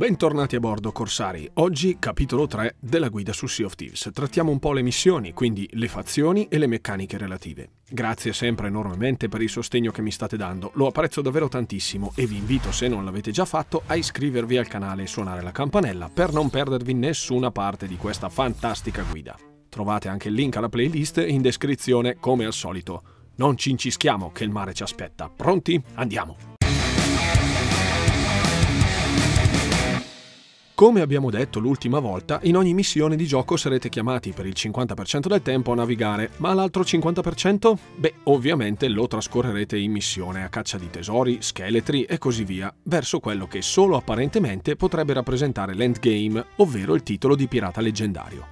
Bentornati a bordo Corsari, oggi capitolo 3 della guida su Sea of Thieves. Trattiamo un po' le missioni, quindi le fazioni e le meccaniche relative. Grazie sempre enormemente per il sostegno che mi state dando, lo apprezzo davvero tantissimo e vi invito, se non l'avete già fatto, a iscrivervi al canale e suonare la campanella per non perdervi nessuna parte di questa fantastica guida. Trovate anche il link alla playlist in descrizione come al solito. Non ci incischiamo che il mare ci aspetta. Pronti? Andiamo! Come abbiamo detto l'ultima volta, in ogni missione di gioco sarete chiamati per il 50% del tempo a navigare, ma l'altro 50%? Beh, ovviamente lo trascorrerete in missione a caccia di tesori, scheletri e così via, verso quello che solo apparentemente potrebbe rappresentare l'endgame, ovvero il titolo di pirata leggendario.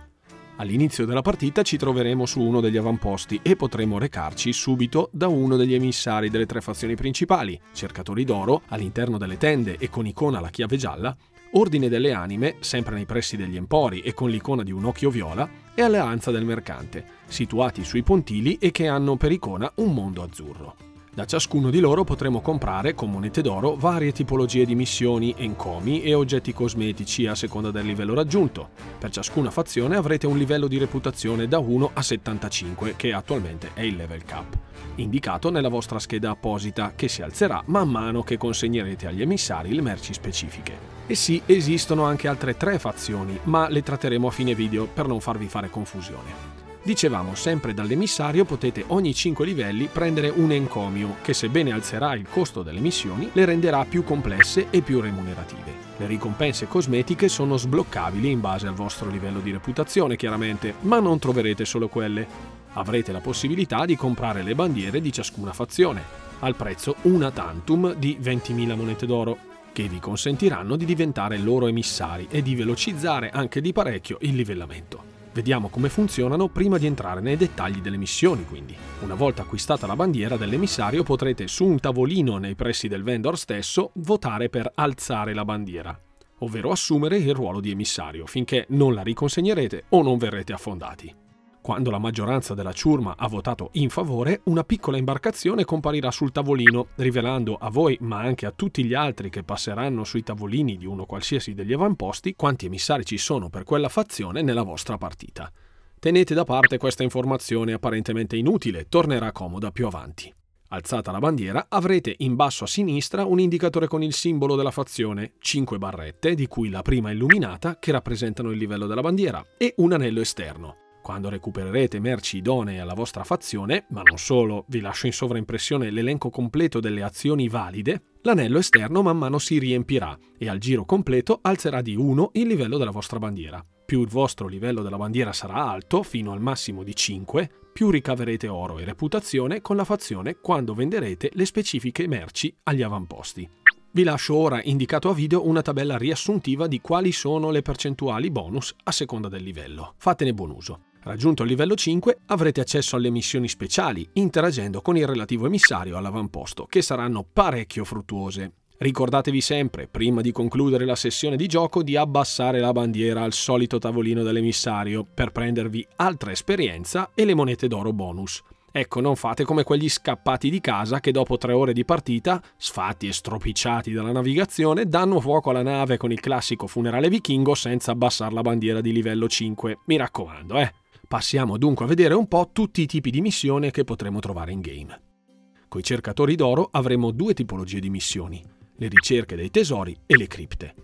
All'inizio della partita ci troveremo su uno degli avamposti e potremo recarci subito da uno degli emissari delle tre fazioni principali, cercatori d'oro, all'interno delle tende e con icona la chiave gialla, Ordine delle Anime, sempre nei pressi degli Empori e con l'icona di un occhio viola, e Alleanza del Mercante, situati sui pontili e che hanno per icona un mondo azzurro. Da ciascuno di loro potremo comprare con monete d'oro varie tipologie di missioni, encomi e oggetti cosmetici a seconda del livello raggiunto. Per ciascuna fazione avrete un livello di reputazione da 1 a 75, che attualmente è il level cap, indicato nella vostra scheda apposita, che si alzerà man mano che consegnerete agli emissari le merci specifiche. E sì, esistono anche altre tre fazioni, ma le tratteremo a fine video per non farvi fare confusione. Dicevamo, sempre dall'emissario potete ogni 5 livelli prendere un encomio che sebbene alzerà il costo delle missioni, le renderà più complesse e più remunerative. Le ricompense cosmetiche sono sbloccabili in base al vostro livello di reputazione, chiaramente, ma non troverete solo quelle. Avrete la possibilità di comprare le bandiere di ciascuna fazione, al prezzo una tantum di 20.000 monete d'oro, che vi consentiranno di diventare loro emissari e di velocizzare anche di parecchio il livellamento. Vediamo come funzionano prima di entrare nei dettagli delle missioni, quindi. Una volta acquistata la bandiera dell'emissario potrete su un tavolino nei pressi del vendor stesso votare per alzare la bandiera, ovvero assumere il ruolo di emissario finché non la riconsegnerete o non verrete affondati. Quando la maggioranza della ciurma ha votato in favore, una piccola imbarcazione comparirà sul tavolino, rivelando a voi, ma anche a tutti gli altri che passeranno sui tavolini di uno qualsiasi degli avamposti, quanti emissari ci sono per quella fazione nella vostra partita. Tenete da parte questa informazione apparentemente inutile, tornerà comoda più avanti. Alzata la bandiera, avrete in basso a sinistra un indicatore con il simbolo della fazione, 5 barrette, di cui la prima illuminata, che rappresentano il livello della bandiera, e un anello esterno. Quando recupererete merci idonee alla vostra fazione, ma non solo, vi lascio in sovraimpressione l'elenco completo delle azioni valide, l'anello esterno man mano si riempirà e al giro completo alzerà di 1 il livello della vostra bandiera. Più il vostro livello della bandiera sarà alto, fino al massimo di 5, più ricaverete oro e reputazione con la fazione quando venderete le specifiche merci agli avamposti. Vi lascio ora indicato a video una tabella riassuntiva di quali sono le percentuali bonus a seconda del livello. Fatene buon uso. Raggiunto il livello 5 avrete accesso alle missioni speciali, interagendo con il relativo emissario all'avamposto, che saranno parecchio fruttuose. Ricordatevi sempre, prima di concludere la sessione di gioco, di abbassare la bandiera al solito tavolino dell'emissario per prendervi altra esperienza e le monete d'oro bonus. Ecco, non fate come quegli scappati di casa che dopo tre ore di partita, sfatti e stropicciati dalla navigazione, danno fuoco alla nave con il classico funerale vichingo senza abbassare la bandiera di livello 5. Mi raccomando, eh! Passiamo dunque a vedere un po' tutti i tipi di missione che potremo trovare in game. Coi cercatori d'oro avremo due tipologie di missioni, le ricerche dei tesori e le cripte.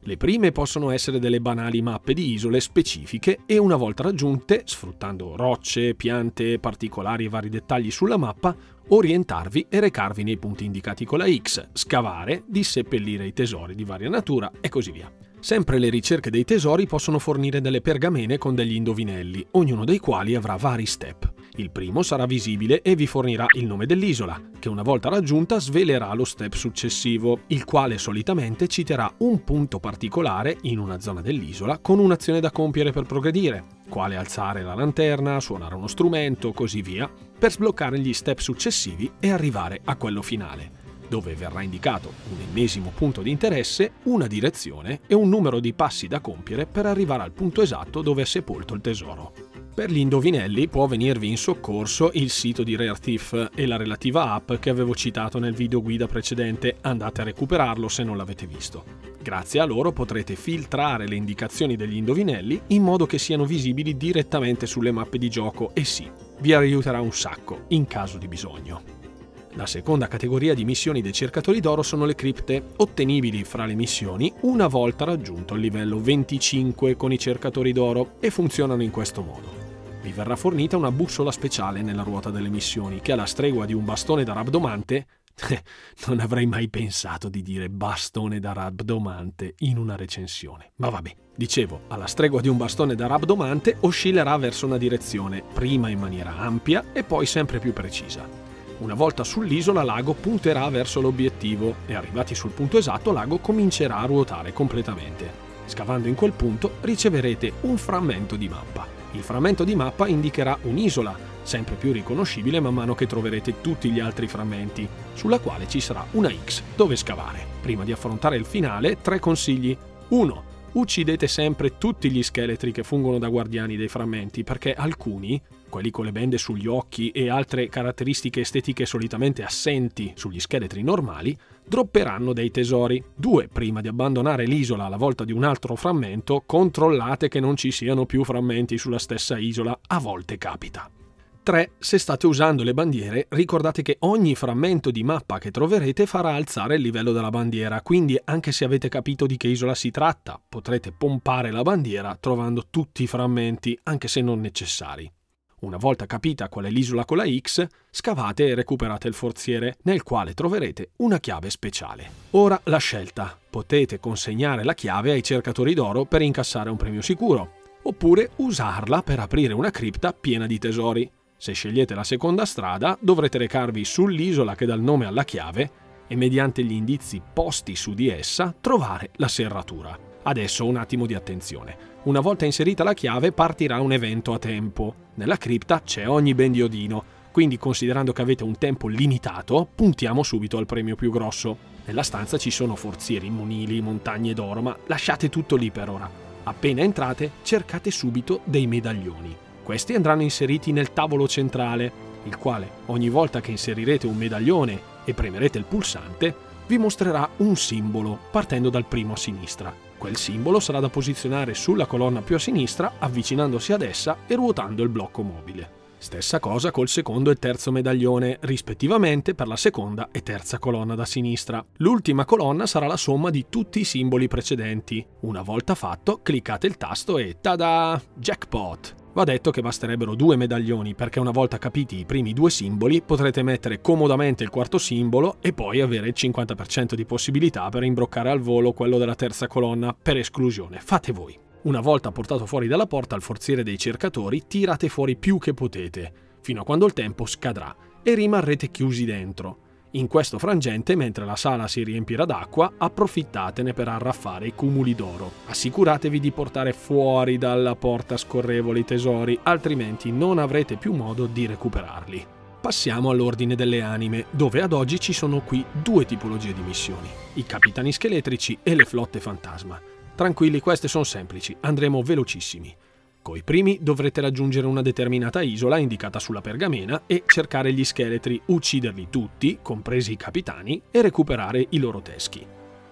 Le prime possono essere delle banali mappe di isole specifiche e una volta raggiunte, sfruttando rocce, piante, particolari e vari dettagli sulla mappa, orientarvi e recarvi nei punti indicati con la X, scavare, disseppellire i tesori di varia natura e così via. Sempre le ricerche dei tesori possono fornire delle pergamene con degli indovinelli, ognuno dei quali avrà vari step. Il primo sarà visibile e vi fornirà il nome dell'isola, che una volta raggiunta svelerà lo step successivo, il quale solitamente citerà un punto particolare in una zona dell'isola con un'azione da compiere per progredire, quale alzare la lanterna, suonare uno strumento, così via, per sbloccare gli step successivi e arrivare a quello finale dove verrà indicato un ennesimo punto di interesse, una direzione e un numero di passi da compiere per arrivare al punto esatto dove è sepolto il tesoro. Per gli indovinelli può venirvi in soccorso il sito di Rare Thief e la relativa app che avevo citato nel video guida precedente, andate a recuperarlo se non l'avete visto. Grazie a loro potrete filtrare le indicazioni degli indovinelli in modo che siano visibili direttamente sulle mappe di gioco e sì, vi aiuterà un sacco in caso di bisogno. La seconda categoria di missioni dei cercatori d'oro sono le cripte, ottenibili fra le missioni una volta raggiunto il livello 25 con i cercatori d'oro e funzionano in questo modo vi verrà fornita una bussola speciale nella ruota delle missioni che alla stregua di un bastone da rabdomante non avrei mai pensato di dire bastone da rabdomante in una recensione. Ma vabbè, dicevo, alla stregua di un bastone da rabdomante oscillerà verso una direzione, prima in maniera ampia e poi sempre più precisa. Una volta sull'isola l'ago punterà verso l'obiettivo e arrivati sul punto esatto l'ago comincerà a ruotare completamente. Scavando in quel punto riceverete un frammento di mappa. Il frammento di mappa indicherà un'isola, sempre più riconoscibile man mano che troverete tutti gli altri frammenti, sulla quale ci sarà una X dove scavare. Prima di affrontare il finale, tre consigli. 1. Uccidete sempre tutti gli scheletri che fungono da guardiani dei frammenti, perché alcuni, quelli con le bende sugli occhi e altre caratteristiche estetiche solitamente assenti sugli scheletri normali, dropperanno dei tesori. 2. Prima di abbandonare l'isola alla volta di un altro frammento, controllate che non ci siano più frammenti sulla stessa isola, a volte capita. 3. Se state usando le bandiere, ricordate che ogni frammento di mappa che troverete farà alzare il livello della bandiera, quindi anche se avete capito di che isola si tratta, potrete pompare la bandiera trovando tutti i frammenti, anche se non necessari. Una volta capita qual è l'isola con la X, scavate e recuperate il forziere, nel quale troverete una chiave speciale. Ora la scelta. Potete consegnare la chiave ai cercatori d'oro per incassare un premio sicuro, oppure usarla per aprire una cripta piena di tesori. Se scegliete la seconda strada, dovrete recarvi sull'isola che dà il nome alla chiave e mediante gli indizi posti su di essa trovare la serratura. Adesso un attimo di attenzione. Una volta inserita la chiave partirà un evento a tempo. Nella cripta c'è ogni bendiodino, quindi considerando che avete un tempo limitato, puntiamo subito al premio più grosso. Nella stanza ci sono forzieri, monili, montagne d'oro, ma lasciate tutto lì per ora. Appena entrate, cercate subito dei medaglioni. Questi andranno inseriti nel tavolo centrale, il quale ogni volta che inserirete un medaglione e premerete il pulsante, vi mostrerà un simbolo partendo dal primo a sinistra. Quel simbolo sarà da posizionare sulla colonna più a sinistra avvicinandosi ad essa e ruotando il blocco mobile. Stessa cosa col secondo e terzo medaglione, rispettivamente per la seconda e terza colonna da sinistra. L'ultima colonna sarà la somma di tutti i simboli precedenti. Una volta fatto, cliccate il tasto e tada! Jackpot! Va detto che basterebbero due medaglioni perché una volta capiti i primi due simboli potrete mettere comodamente il quarto simbolo e poi avere il 50% di possibilità per imbroccare al volo quello della terza colonna per esclusione. Fate voi. Una volta portato fuori dalla porta il forziere dei cercatori, tirate fuori più che potete, fino a quando il tempo scadrà, e rimarrete chiusi dentro. In questo frangente, mentre la sala si riempirà d'acqua, approfittatene per arraffare i cumuli d'oro. Assicuratevi di portare fuori dalla porta scorrevole i tesori, altrimenti non avrete più modo di recuperarli. Passiamo all'ordine delle anime, dove ad oggi ci sono qui due tipologie di missioni, i capitani scheletrici e le flotte fantasma. Tranquilli, queste sono semplici, andremo velocissimi. Coi primi dovrete raggiungere una determinata isola indicata sulla pergamena e cercare gli scheletri, ucciderli tutti, compresi i capitani, e recuperare i loro teschi.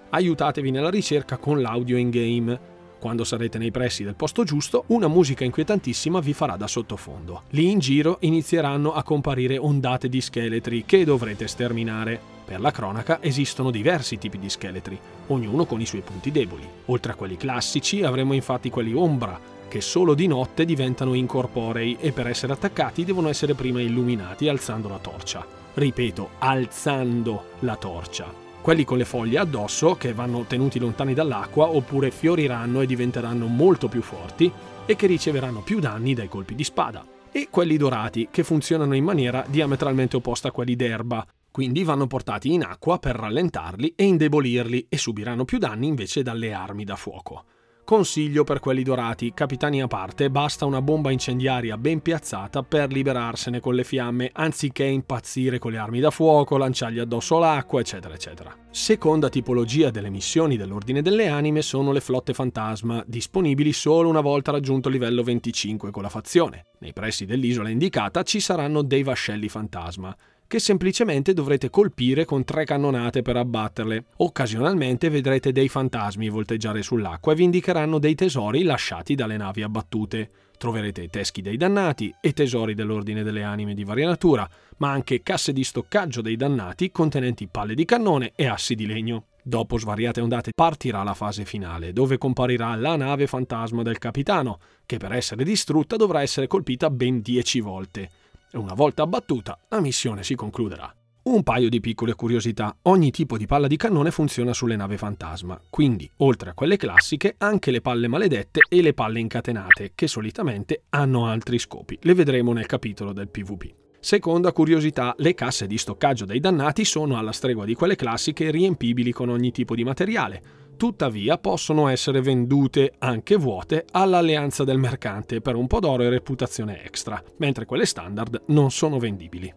Aiutatevi nella ricerca con l'audio in-game. Quando sarete nei pressi del posto giusto, una musica inquietantissima vi farà da sottofondo. Lì in giro inizieranno a comparire ondate di scheletri che dovrete sterminare. Per la cronaca esistono diversi tipi di scheletri, ognuno con i suoi punti deboli. Oltre a quelli classici avremo infatti quelli ombra, che solo di notte diventano incorporei e per essere attaccati devono essere prima illuminati alzando la torcia. Ripeto, alzando la torcia. Quelli con le foglie addosso, che vanno tenuti lontani dall'acqua, oppure fioriranno e diventeranno molto più forti e che riceveranno più danni dai colpi di spada. E quelli dorati, che funzionano in maniera diametralmente opposta a quelli d'erba, quindi vanno portati in acqua per rallentarli e indebolirli e subiranno più danni invece dalle armi da fuoco. Consiglio per quelli dorati, capitani a parte, basta una bomba incendiaria ben piazzata per liberarsene con le fiamme, anziché impazzire con le armi da fuoco, lanciargli addosso l'acqua, eccetera, eccetera. Seconda tipologia delle missioni dell'Ordine delle Anime sono le flotte fantasma, disponibili solo una volta raggiunto il livello 25 con la fazione. Nei pressi dell'isola indicata ci saranno dei vascelli fantasma che semplicemente dovrete colpire con tre cannonate per abbatterle. Occasionalmente vedrete dei fantasmi volteggiare sull'acqua e vi indicheranno dei tesori lasciati dalle navi abbattute. Troverete teschi dei dannati e tesori dell'ordine delle anime di varia natura, ma anche casse di stoccaggio dei dannati contenenti palle di cannone e assi di legno. Dopo svariate ondate partirà la fase finale, dove comparirà la nave fantasma del capitano, che per essere distrutta dovrà essere colpita ben 10 volte e una volta abbattuta la missione si concluderà. Un paio di piccole curiosità. Ogni tipo di palla di cannone funziona sulle navi fantasma, quindi oltre a quelle classiche anche le palle maledette e le palle incatenate, che solitamente hanno altri scopi. Le vedremo nel capitolo del PvP. Seconda curiosità, le casse di stoccaggio dei dannati sono alla stregua di quelle classiche riempibili con ogni tipo di materiale, tuttavia possono essere vendute anche vuote all'alleanza del mercante per un po' d'oro e reputazione extra, mentre quelle standard non sono vendibili.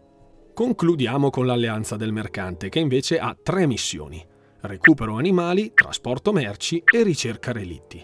Concludiamo con l'alleanza del mercante che invece ha tre missioni. Recupero animali, trasporto merci e ricerca relitti.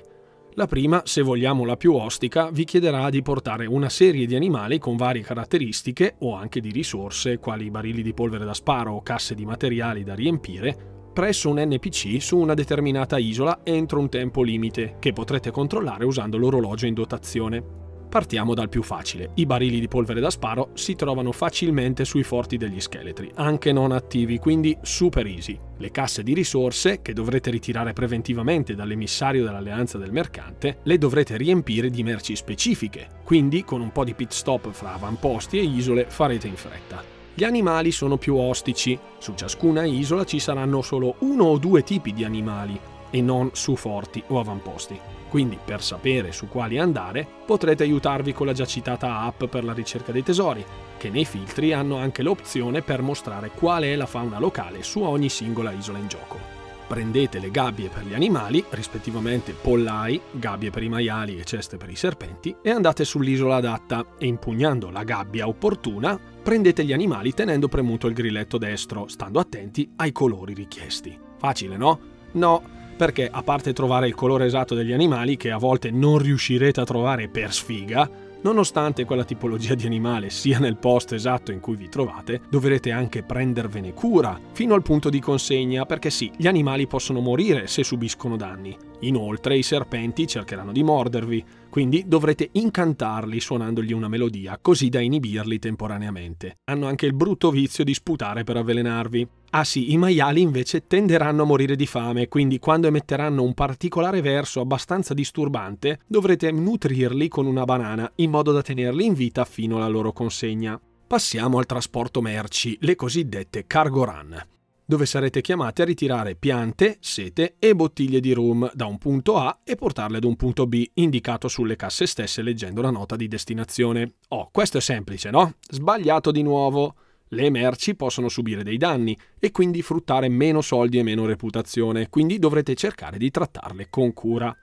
La prima, se vogliamo la più ostica, vi chiederà di portare una serie di animali con varie caratteristiche o anche di risorse, quali barili di polvere da sparo o casse di materiali da riempire, presso un NPC su una determinata isola entro un tempo limite, che potrete controllare usando l'orologio in dotazione. Partiamo dal più facile. I barili di polvere da sparo si trovano facilmente sui forti degli scheletri, anche non attivi, quindi super easy. Le casse di risorse, che dovrete ritirare preventivamente dall'emissario dell'alleanza del mercante, le dovrete riempire di merci specifiche, quindi con un po' di pit stop fra avamposti e isole farete in fretta. Gli animali sono più ostici, su ciascuna isola ci saranno solo uno o due tipi di animali e non su forti o avamposti. Quindi per sapere su quali andare potrete aiutarvi con la già citata app per la ricerca dei tesori, che nei filtri hanno anche l'opzione per mostrare qual è la fauna locale su ogni singola isola in gioco. Prendete le gabbie per gli animali, rispettivamente pollai, gabbie per i maiali e ceste per i serpenti, e andate sull'isola adatta e impugnando la gabbia opportuna prendete gli animali tenendo premuto il grilletto destro, stando attenti ai colori richiesti. Facile, no? No, perché a parte trovare il colore esatto degli animali, che a volte non riuscirete a trovare per sfiga, Nonostante quella tipologia di animale sia nel posto esatto in cui vi trovate, dovrete anche prendervene cura fino al punto di consegna perché sì, gli animali possono morire se subiscono danni. Inoltre i serpenti cercheranno di mordervi, quindi dovrete incantarli suonandogli una melodia così da inibirli temporaneamente. Hanno anche il brutto vizio di sputare per avvelenarvi. Ah sì, i maiali invece tenderanno a morire di fame, quindi quando emetteranno un particolare verso abbastanza disturbante, dovrete nutrirli con una banana in modo da tenerli in vita fino alla loro consegna. Passiamo al trasporto merci, le cosiddette cargo run dove sarete chiamati a ritirare piante, sete e bottiglie di rum da un punto A e portarle ad un punto B indicato sulle casse stesse leggendo la nota di destinazione. Oh, questo è semplice, no? Sbagliato di nuovo. Le merci possono subire dei danni e quindi fruttare meno soldi e meno reputazione, quindi dovrete cercare di trattarle con cura.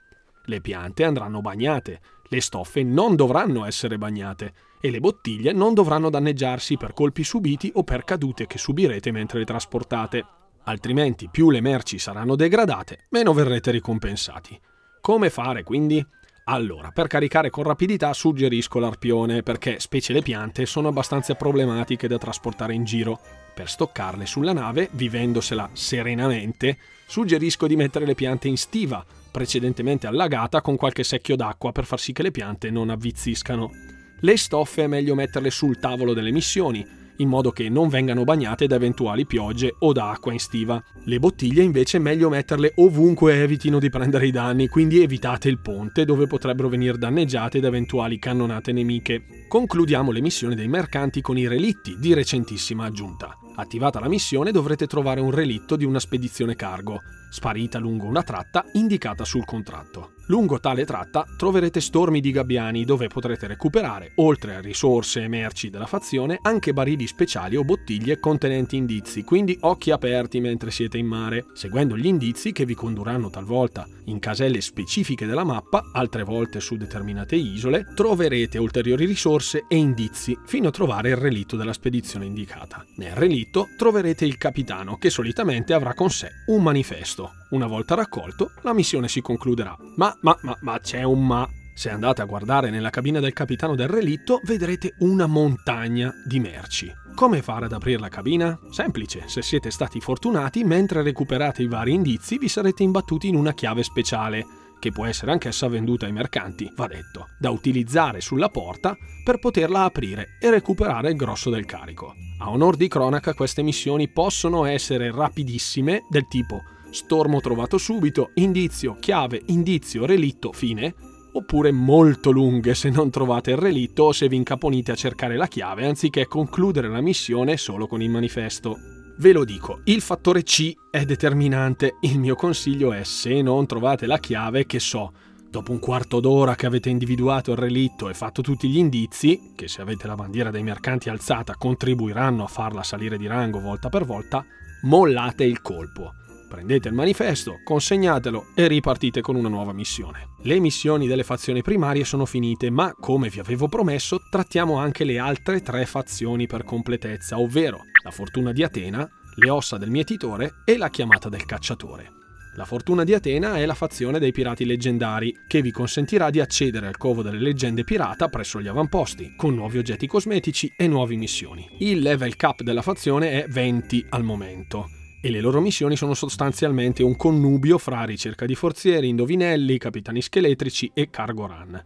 Le piante andranno bagnate, le stoffe non dovranno essere bagnate e le bottiglie non dovranno danneggiarsi per colpi subiti o per cadute che subirete mentre le trasportate. Altrimenti più le merci saranno degradate, meno verrete ricompensati. Come fare quindi? Allora, per caricare con rapidità suggerisco l'arpione perché, specie le piante, sono abbastanza problematiche da trasportare in giro. Per stoccarle sulla nave, vivendosela serenamente, suggerisco di mettere le piante in stiva, precedentemente allagata con qualche secchio d'acqua per far sì che le piante non avvizziscano. Le stoffe è meglio metterle sul tavolo delle missioni, in modo che non vengano bagnate da eventuali piogge o da acqua in stiva. Le bottiglie invece è meglio metterle ovunque evitino di prendere i danni, quindi evitate il ponte dove potrebbero venire danneggiate da eventuali cannonate nemiche. Concludiamo le missioni dei mercanti con i relitti di recentissima aggiunta. Attivata la missione dovrete trovare un relitto di una spedizione cargo. sparita lungo una tratta indicata sul contratto. Lungo tale tratta troverete stormi di gabbiani dove potrete recuperare, oltre a risorse e merci della fazione, anche barili speciali o bottiglie contenenti indizi, quindi occhi aperti mentre siete in mare, seguendo gli indizi che vi condurranno talvolta in caselle specifiche della mappa, altre volte su determinate isole, troverete ulteriori risorse e indizi fino a trovare il relitto della spedizione indicata. Nel relitto troverete il capitano che solitamente avrà con sé un manifesto. Una volta raccolto, la missione si concluderà. Ma, ma, ma, ma c'è un ma. Se andate a guardare nella cabina del capitano del relitto, vedrete una montagna di merci. Come fare ad aprire la cabina? Semplice, se siete stati fortunati, mentre recuperate i vari indizi vi sarete imbattuti in una chiave speciale, che può essere anch'essa venduta ai mercanti, va detto, da utilizzare sulla porta per poterla aprire e recuperare il grosso del carico. A onor di cronaca queste missioni possono essere rapidissime, del tipo stormo trovato subito, indizio, chiave, indizio, relitto, fine, oppure molto lunghe se non trovate il relitto o se vi incaponite a cercare la chiave anziché concludere la missione solo con il manifesto. Ve lo dico, il fattore C è determinante. Il mio consiglio è se non trovate la chiave, che so, dopo un quarto d'ora che avete individuato il relitto e fatto tutti gli indizi, che se avete la bandiera dei mercanti alzata contribuiranno a farla salire di rango volta per volta, mollate il colpo. Prendete il manifesto, consegnatelo e ripartite con una nuova missione. Le missioni delle fazioni primarie sono finite, ma come vi avevo promesso, trattiamo anche le altre tre fazioni per completezza, ovvero la fortuna di Atena, le ossa del mietitore e la chiamata del cacciatore. La fortuna di Atena è la fazione dei pirati leggendari, che vi consentirà di accedere al covo delle leggende pirata presso gli avamposti, con nuovi oggetti cosmetici e nuove missioni. Il level cap della fazione è 20 al momento e le loro missioni sono sostanzialmente un connubio fra ricerca di forzieri, indovinelli, capitani scheletrici e cargo run.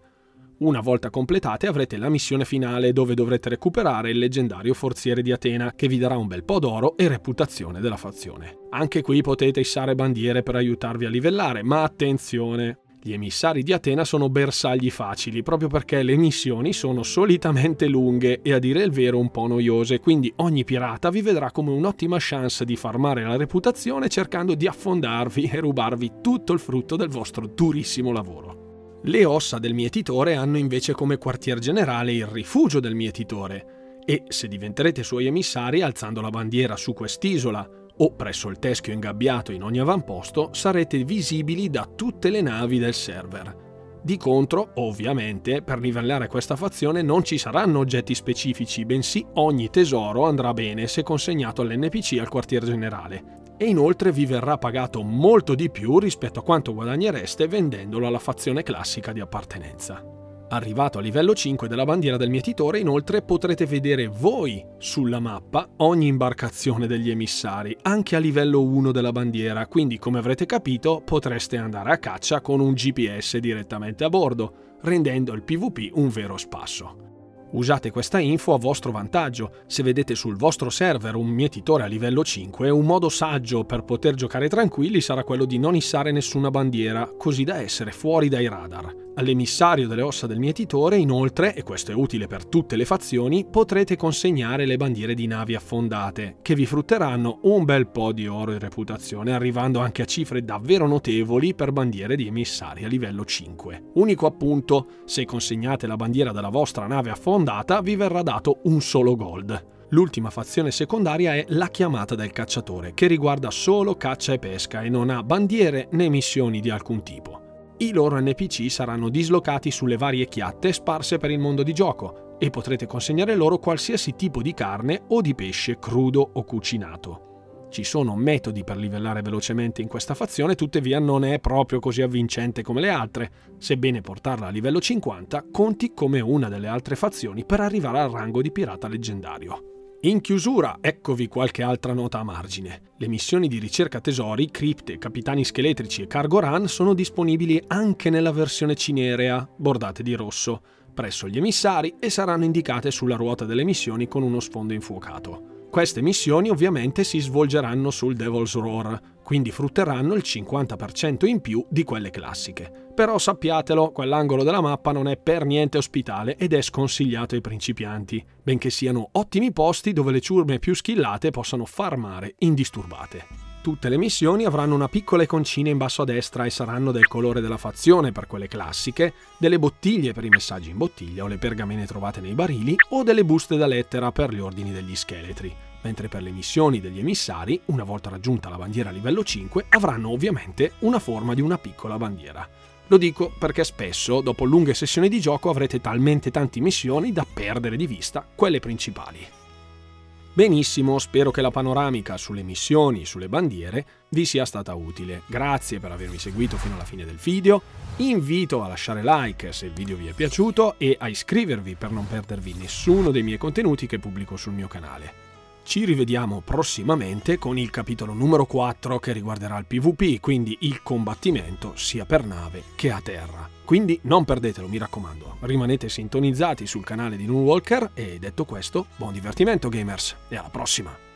Una volta completate avrete la missione finale dove dovrete recuperare il leggendario forziere di Atena che vi darà un bel po' d'oro e reputazione della fazione. Anche qui potete issare bandiere per aiutarvi a livellare, ma attenzione! Gli emissari di Atena sono bersagli facili proprio perché le missioni sono solitamente lunghe e a dire il vero un po' noiose, quindi ogni pirata vi vedrà come un'ottima chance di farmare la reputazione cercando di affondarvi e rubarvi tutto il frutto del vostro durissimo lavoro. Le ossa del mietitore hanno invece come quartier generale il rifugio del mietitore e se diventerete suoi emissari alzando la bandiera su quest'isola o presso il teschio ingabbiato in ogni avamposto sarete visibili da tutte le navi del server. Di contro, ovviamente, per livellare questa fazione non ci saranno oggetti specifici, bensì ogni tesoro andrà bene se consegnato all'NPC al quartier generale. E inoltre vi verrà pagato molto di più rispetto a quanto guadagnereste vendendolo alla fazione classica di appartenenza. Arrivato a livello 5 della bandiera del mietitore, inoltre potrete vedere voi sulla mappa ogni imbarcazione degli emissari, anche a livello 1 della bandiera, quindi come avrete capito potreste andare a caccia con un GPS direttamente a bordo, rendendo il PvP un vero spasso. Usate questa info a vostro vantaggio. Se vedete sul vostro server un mietitore a livello 5, un modo saggio per poter giocare tranquilli sarà quello di non issare nessuna bandiera, così da essere fuori dai radar. All'emissario delle ossa del mietitore, inoltre, e questo è utile per tutte le fazioni, potrete consegnare le bandiere di navi affondate, che vi frutteranno un bel po' di oro e reputazione, arrivando anche a cifre davvero notevoli per bandiere di emissari a livello 5. Unico appunto, se consegnate la bandiera della vostra nave affondata, vi verrà dato un solo gold. L'ultima fazione secondaria è la chiamata del cacciatore, che riguarda solo caccia e pesca e non ha bandiere né missioni di alcun tipo. I loro NPC saranno dislocati sulle varie chiatte sparse per il mondo di gioco e potrete consegnare loro qualsiasi tipo di carne o di pesce crudo o cucinato. Ci sono metodi per livellare velocemente in questa fazione, tuttavia non è proprio così avvincente come le altre. Sebbene portarla a livello 50, conti come una delle altre fazioni per arrivare al rango di pirata leggendario. In chiusura, eccovi qualche altra nota a margine. Le missioni di ricerca tesori, cripte, capitani scheletrici e cargo run sono disponibili anche nella versione cinerea, bordate di rosso, presso gli emissari e saranno indicate sulla ruota delle missioni con uno sfondo infuocato. Queste missioni ovviamente si svolgeranno sul Devil's Roar, quindi frutteranno il 50% in più di quelle classiche. Però sappiatelo, quell'angolo della mappa non è per niente ospitale ed è sconsigliato ai principianti, benché siano ottimi posti dove le ciurme più skillate possano farmare indisturbate. Tutte le missioni avranno una piccola iconcina in basso a destra e saranno del colore della fazione per quelle classiche, delle bottiglie per i messaggi in bottiglia o le pergamene trovate nei barili o delle buste da lettera per gli ordini degli scheletri. Mentre per le missioni degli emissari, una volta raggiunta la bandiera livello 5, avranno ovviamente una forma di una piccola bandiera. Lo dico perché spesso, dopo lunghe sessioni di gioco, avrete talmente tante missioni da perdere di vista quelle principali. Benissimo, spero che la panoramica sulle missioni sulle bandiere vi sia stata utile. Grazie per avermi seguito fino alla fine del video. Invito a lasciare like se il video vi è piaciuto e a iscrivervi per non perdervi nessuno dei miei contenuti che pubblico sul mio canale. Ci rivediamo prossimamente con il capitolo numero 4 che riguarderà il PvP, quindi il combattimento sia per nave che a terra. Quindi non perdetelo, mi raccomando. Rimanete sintonizzati sul canale di Walker e detto questo, buon divertimento gamers e alla prossima!